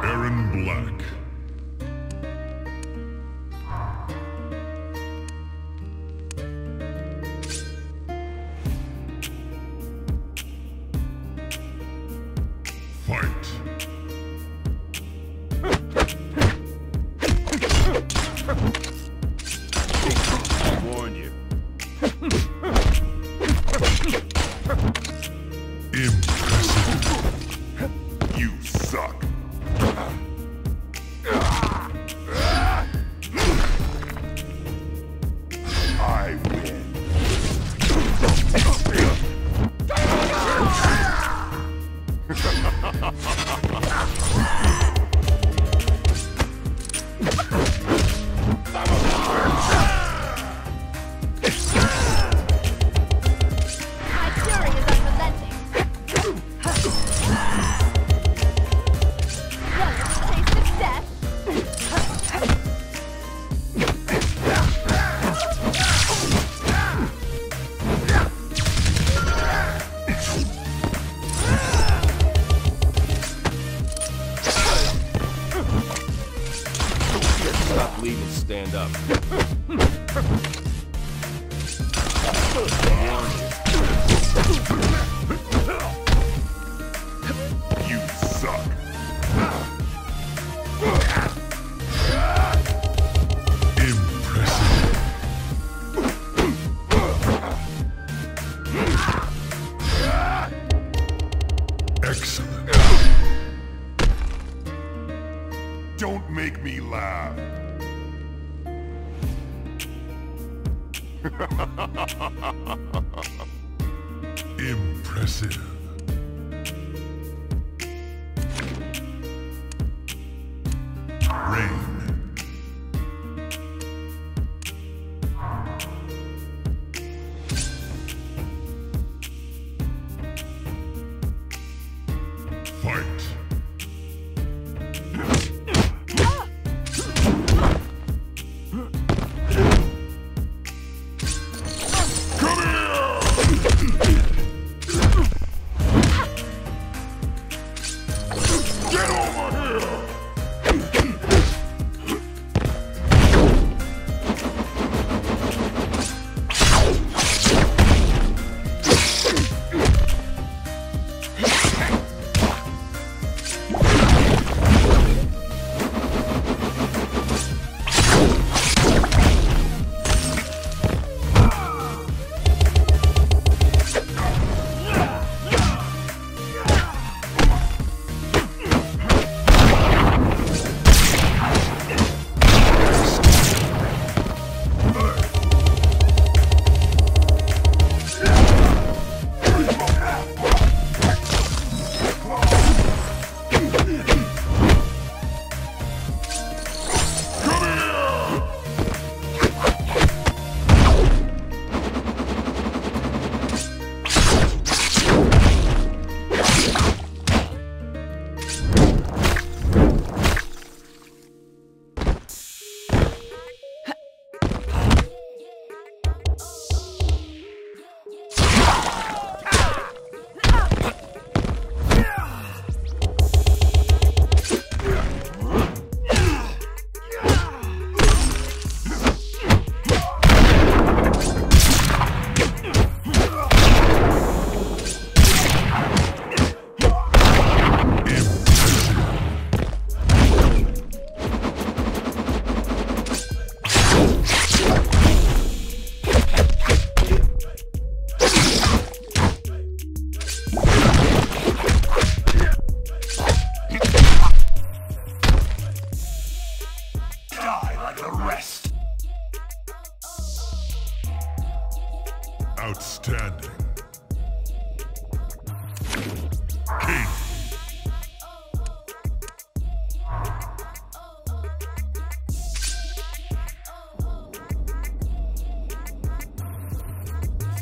Aaron Black. Rain.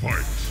Fight.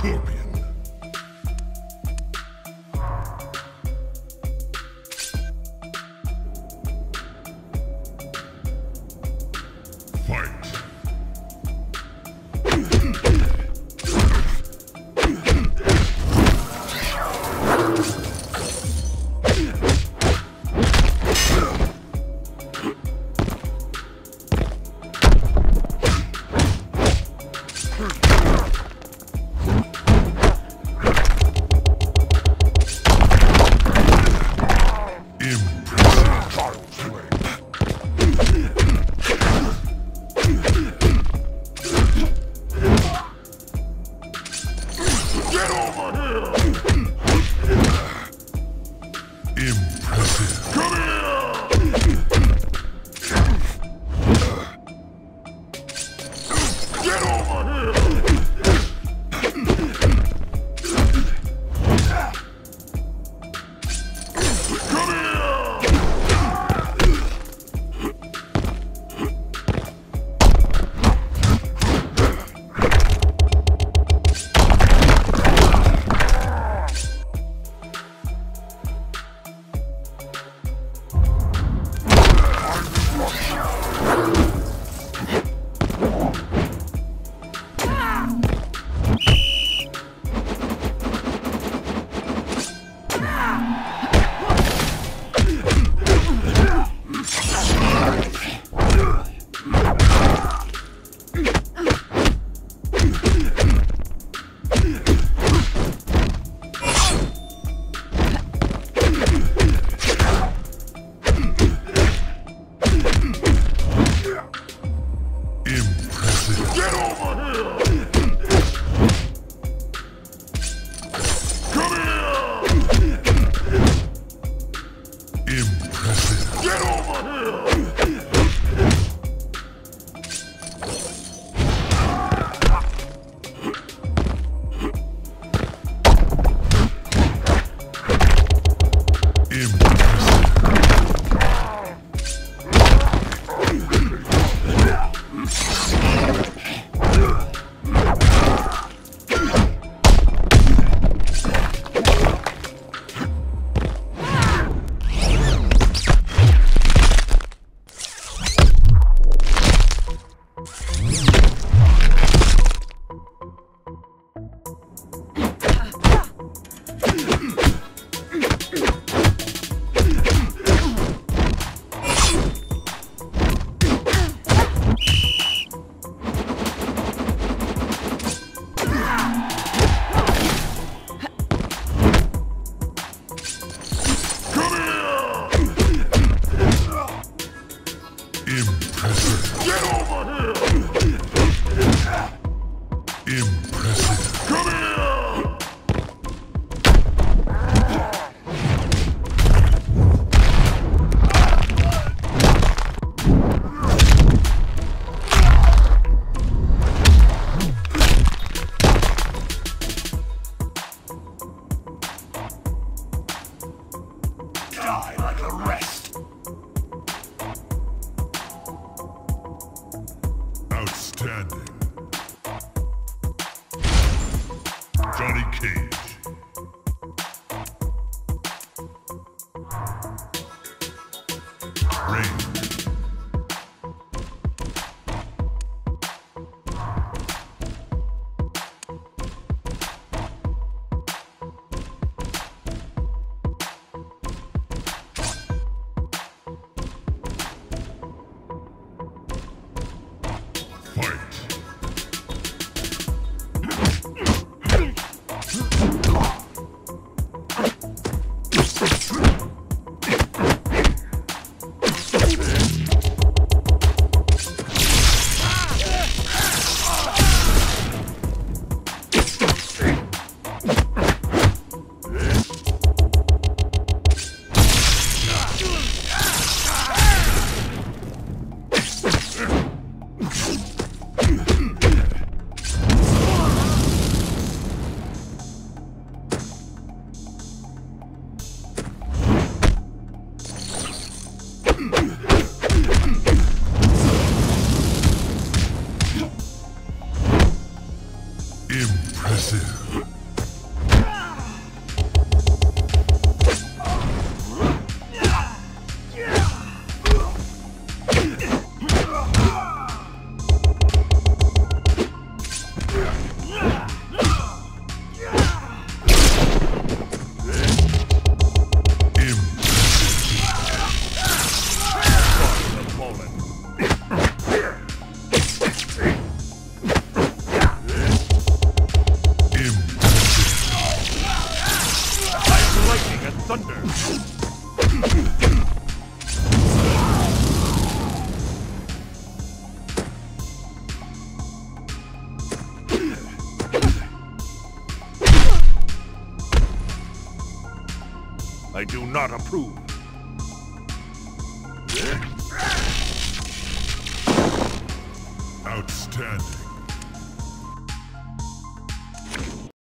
Scorpion. Thunder. I do not approve. Outstanding.